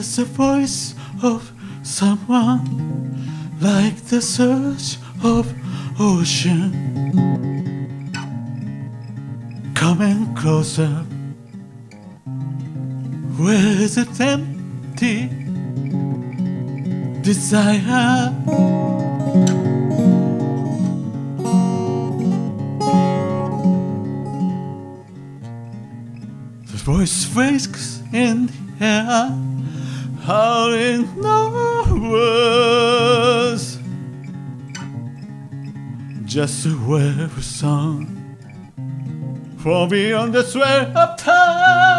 There's a voice of someone like the surge of ocean. Coming closer. With it empty? Desire. The voice wakes in the air, howling no words, just a wave song from beyond the swell of time.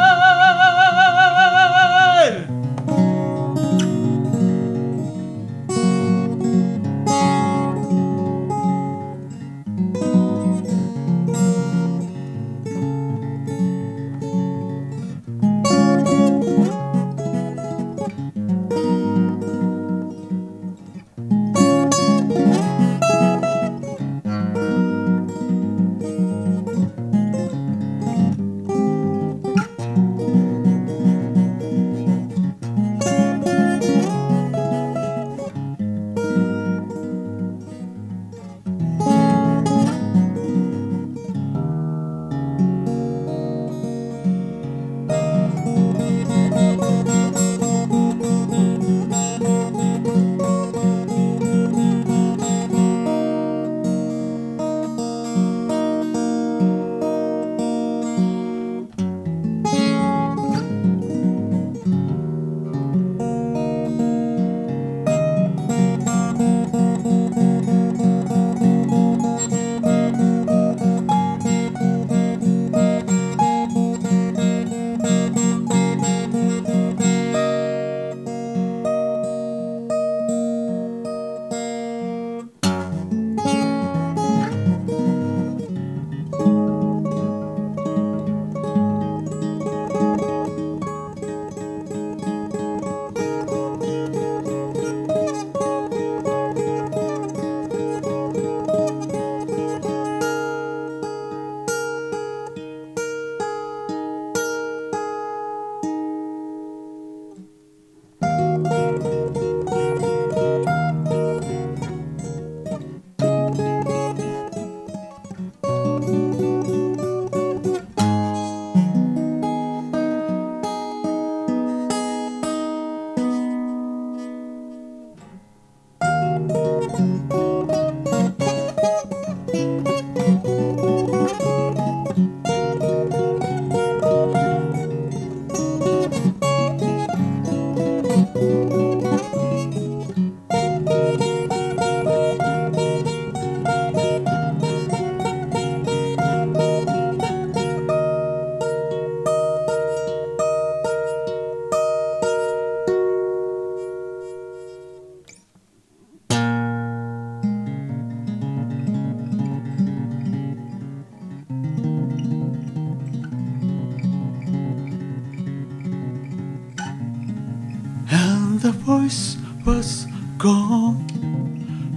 And the voice was gone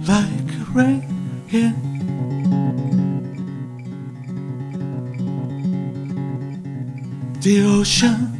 like rain in the ocean.